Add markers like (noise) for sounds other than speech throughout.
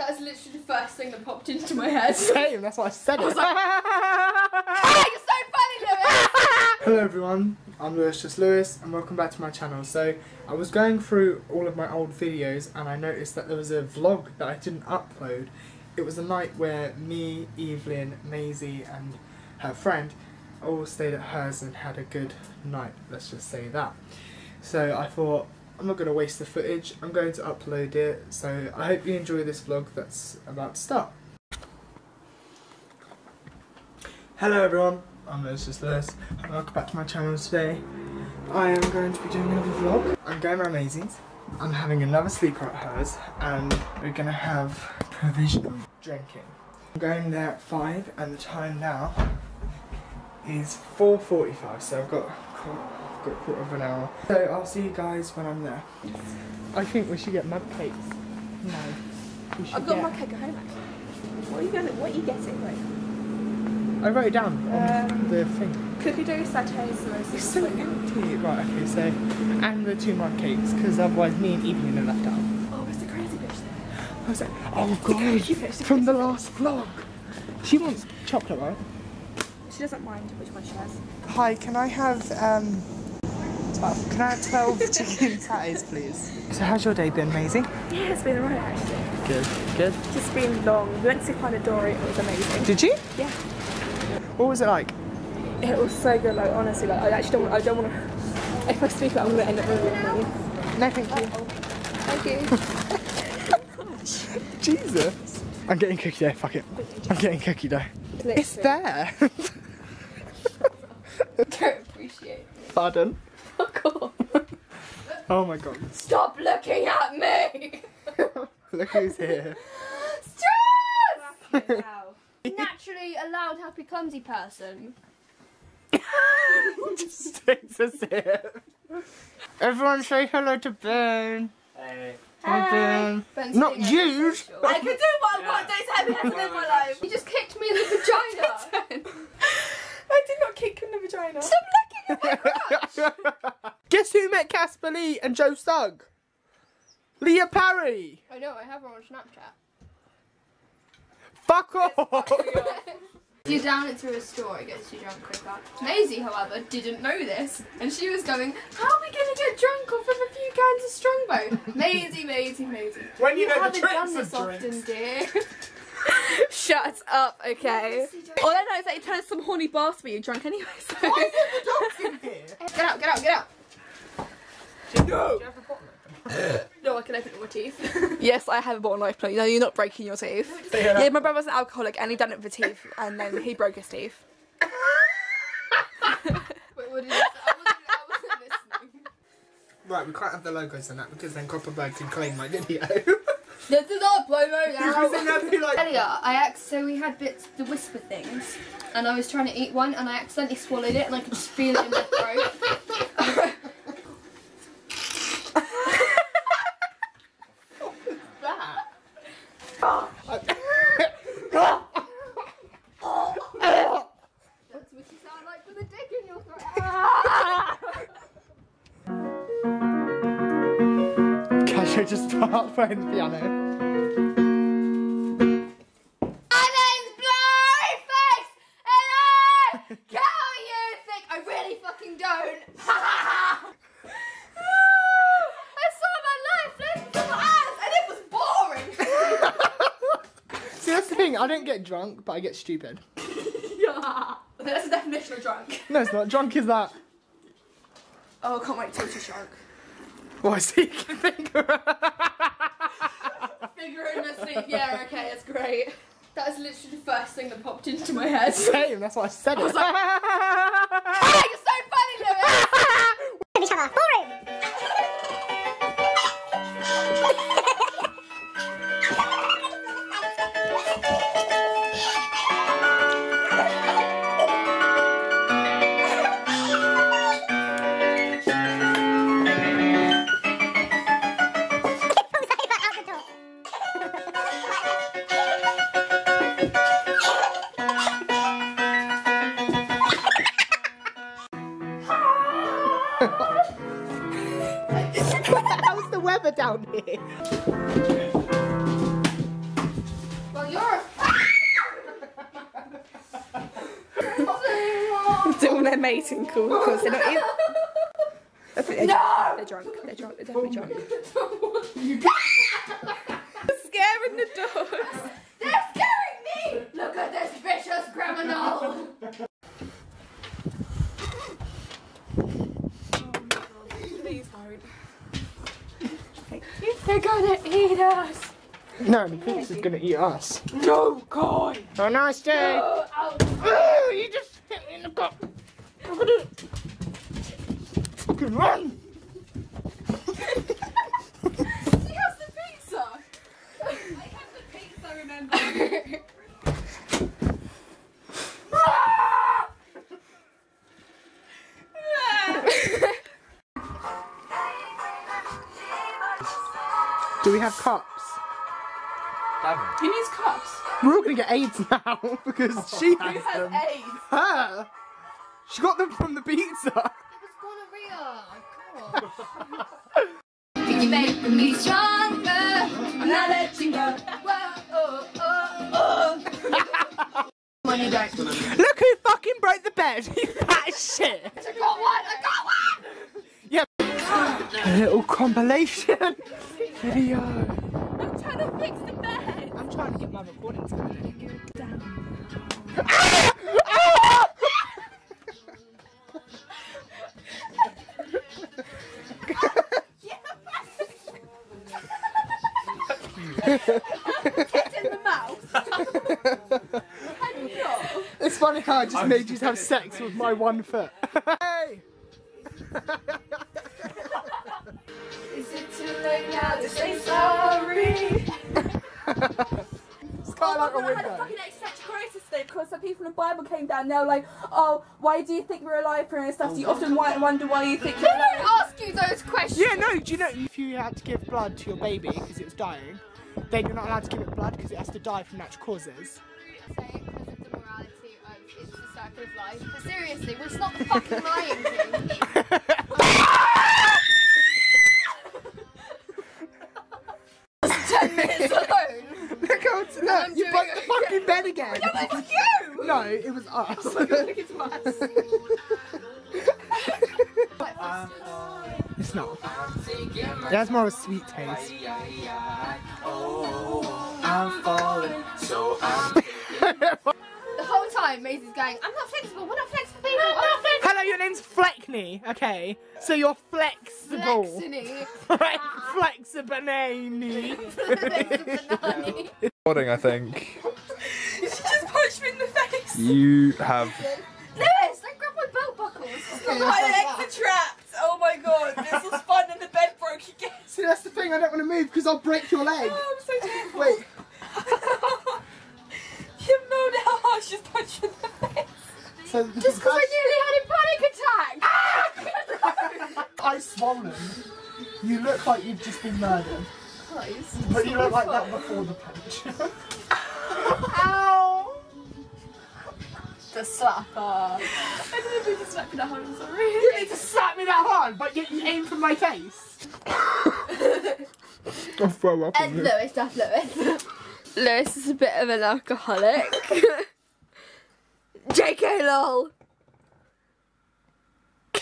That was literally the first thing that popped into my head. (laughs) Same, that's why I said it. was like- (laughs) Ah, you're so funny, Lewis! (laughs) Hello everyone, I'm Lewis Just Lewis and welcome back to my channel. So I was going through all of my old videos and I noticed that there was a vlog that I didn't upload. It was a night where me, Evelyn, Maisie and her friend all stayed at hers and had a good night, let's just say that. So I thought I'm not going to waste the footage, I'm going to upload it. So I hope you enjoy this vlog that's about to start. Hello everyone, I'm Just Lewis and welcome back to my channel today. I am going to be doing another vlog. I'm going around Maisie's. I'm having another sleeper at hers and we're going to have provisional drinking. I'm going there at 5 and the time now is 4.45 so I've got, got a quarter of an hour. So I'll see you guys when I'm there. I think we should get mud cakes. No. We should I've got get- my cake at home actually. What are you gonna? What are you getting? Like I wrote it down on Um, the thing. cookie dough, satay, samosas. It's so like- empty. Right, okay, so, and the two mud cakes, because otherwise me and Evelyn are left out. Oh, it's the crazy bitch there. I was like, oh crazy god, bitch, the from the last vlog. She wants chocolate, right? She doesn't mind which one she has. Hi, can I have, um, 12, can I have 12 (laughs) chicken patties, please? So how's your day been, Maisie? Yeah, it's been alright actually. Good. Good. Just been long. We went to see Panadori. It was amazing. Did you? Yeah. What was it like? It was so good. Like honestly, like I actually don't. I don't want to. (laughs) If I speak, about it, I'm gonna end up ruining you. No, thank you. Thank you. (laughs) Jesus. I'm getting cookie dough, fuck it. I'm getting cookie dough. It's there. Don't appreciate. Pardon? Fuck off. Oh my god. Stop looking at me. (laughs) Look who's here. Stress. naturally a loud, happy, clumsy person. (laughs) Just takes a sip. Everyone say hello to Ben. Hey. Hi, Ben. Ben's Not you. I can do what I want. Don't tell me how to live my life. He just kicked me in the vagina. (laughs) I did not kick you in the vagina. Stop looking at my crotch. (laughs) Guess who met Casper Lee and Joe Sugg? Leah Parry. I know, I have her on Snapchat. Fuck off. (laughs) Oh if you're down it through a store, it gets you drunk quicker. Maisie, however, didn't know this, and she was going, "How are we gonna get drunk off of a few cans of Strongbow?" (laughs) Maisie, Maisie, Maisie. When you You know haven't done this of often, dear. Shut up, okay. All I know is that you turned some horny bastard but you drunk anyway. (laughs) So. Why is there the dogs in here? Get out, get out, get out. No. (laughs) No, I can open it with my teeth. (laughs) yes, I have a bottle knife. No, you're not breaking your teeth. Yeah. Yeah, my brother's an alcoholic and he done it for teeth, and then he broke his teeth. Wait, what did you say? I wasn't, I wasn't listening. Right, we can't have the logos on that because then Kopparberg can claim my video. This is our promo Because then they'll be like, Earlier, I so we had bits the Wispa things, and I was trying to eat one, and I accidentally swallowed it, and I could just feel it in my throat. That's what you sound like with a dick in your throat. (laughs) Casio just start playing the piano. Thing. I don't get drunk, but I get stupid. (laughs) yeah. That's the definition of drunk. No, it's not. Drunk is that. Oh, I can't wait till it's a shark. Why? So you can think. Figure in my sleep. Yeah, okay, it's great. That was literally the first thing that popped into my head. Same. That's why I said it. Ah, weather down here. Well, you're Doing (laughs) their mating call because they're not even. (laughs) They're, no! they're drunk. They're drunk. They're definitely drunk. (laughs) they're scaring the dogs. They're scaring me! Look at this vicious criminal! They're gonna eat us! No, the pig's is gonna eat us. No, God. Have a nice day. Oh, ow. Oh, you just hit me in the gut. Look at it. Fucking run. She has the pizza! I have the pizza, remember? (laughs) (laughs) (laughs) Do we have cups? Who needs cups? We're all gonna get AIDS now (laughs) because oh, she has Who has them. AIDS? Her. She got them from the pizza. You make me stronger. I'm not letting go. Whoa, oh, oh, oh. When you don't. Look who fucking broke the bed. (laughs) You fat shit. I got one. I got one. A little compilation video. I'm trying to fix the bed. I'm trying to get my recording going. It's in the. It's funny how I just made you have (laughs) sex with my one foot. hey! (laughs) Is it too now to say sorry? It's kind of like a oh I had a window. fucking executive today because some people in the Bible came down. They were like, "Oh, why do you think we're alive for and stuff? Do you oh. often wonder why you think They we're don't ask you those questions. Yeah, no, do you know if you had to give blood to your baby because it was dying, then you're not allowed to give it blood because it has to die from natural causes? Say it because of the morality of it's the circle of life. But seriously, we're not the fucking Lion King. (laughs) Ten minutes alone. Look how it's, look, you broke the fucking bed again. It was you. No, it was us. (laughs) it's worse. (laughs) it's not. It has more of a sweet taste. I'm falling, so I'm (laughs) The Maisie's going, I'm not flexible. We're not flexible people. I'm not flexible. Hello, your name's Fleckney, okay? So you're flexible. Flexiny. (laughs) Flexibanani. Flexibonani. (laughs) Recording, I think. (laughs) she just punched me in the face. You have. Lewis, like grab my belt buckles. It's not My like legs are trapped. Oh my god, this was fun and the bed broke again. See, that's the thing, I don't want to move because I'll break your leg. Oh, I'm so terrible. Wait, you have no (laughs) idea how hard she's punched in the face. so Just because I nearly had a panic attack. (laughs) Ah! eyes swollen. You look like you've just been murdered. But you look like that before the punch. (laughs) Ow! the slapper. I didn't mean to slap you that hard, I'm sorry. You need to slap me that hard, but yet you aim for my face. I'll throw up And Lewis, that's Lewis. Lewis is a bit of an alcoholic. (laughs) JK lol. (laughs)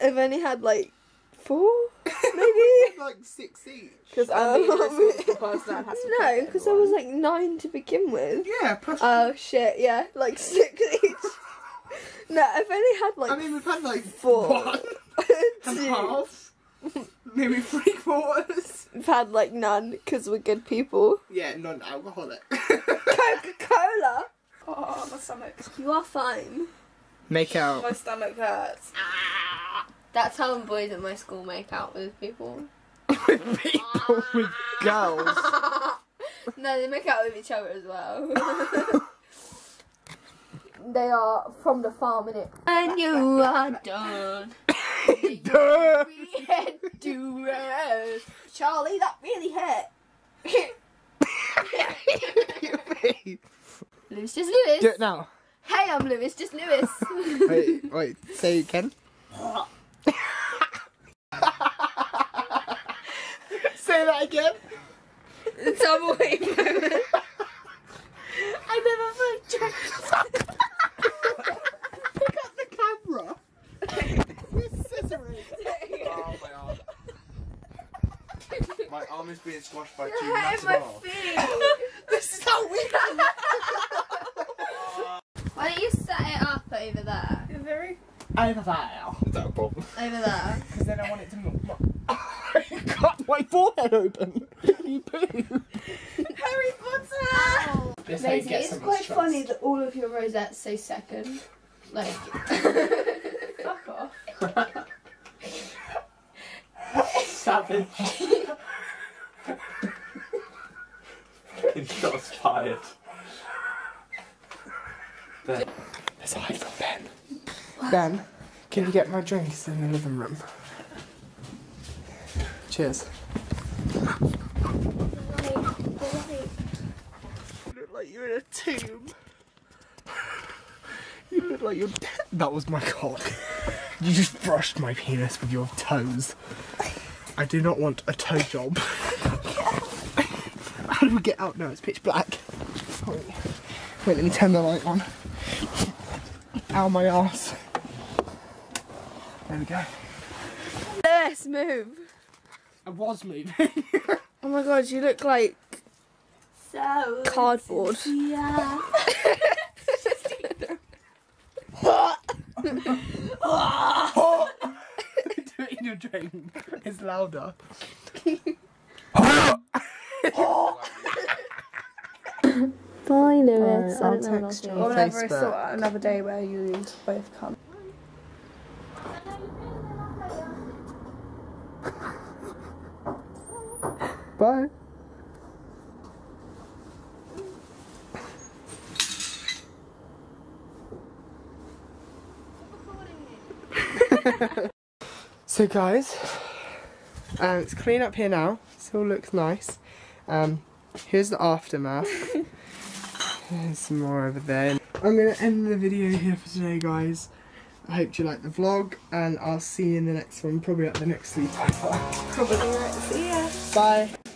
I've only had like four, (laughs) maybe. like six each. Because I'm the irresponsible person that has to No, because I was like nine to begin with. Yeah, plus. Oh shit, yeah, like six each. no, I've only had like I mean, we've had like four. one and half, maybe three quarters. We've had like none because we're good people. Yeah, non-alcoholic. Coca Cola. (laughs) Oh, my stomach. You are fine. Make out. My stomach hurts. That's how boys at my school make out with people. (laughs) with people with girls. (laughs) No, they make out with each other as well. They are from the farm, innit? and you are done. Duh. We head. Charlie, that really hurt. (laughs) Lewis, just Lewis. Do it now. Hey, I'm Lewis, just Lewis. (laughs) Wait, wait. Say it again. (laughs) Say that again. Double wave moment. I never put Pick up the being squashed by two You're hurting my arms. feet. (laughs) This is how we (laughs) Why don't you set it up over there? You're very. Over there. Is that a problem? Over there. Because then I want it to move. (laughs) you cut my forehead open. you poo. Harry Potter! Oh. This how Maisie, it's someone's quite trust. funny that all of your rosettes say second. Like, Fuck off. Savage. Shots fired. Let's hide from Ben. Ben, can you get my drinks in the living room? Cheers. You look like you're in a tomb. You look like you're dead. That was my cock. You just brushed my penis with your toes. I do not want a toe job. How do we get out now? It's pitch black. Wait, wait let me turn the light on. Ow, my ass. There we go. Let's move. I was moving. (laughs) Oh my god, you look like so. cardboard. (laughs) Yeah. (laughs) Do it in your dream. It's louder. Bye, Lewis. I'll text you. Or whenever I Facebook. sort out another day where you both come. Bye. (laughs) so guys, um, it's clean up here now. It still looks nice. Um, here's the aftermath. (laughs) There's some more over there. I'm gonna end the video here for today, guys. I hope you liked the vlog, and I'll see you in the next one. Probably at the next sleepover. (laughs) Probably right. See ya. Bye.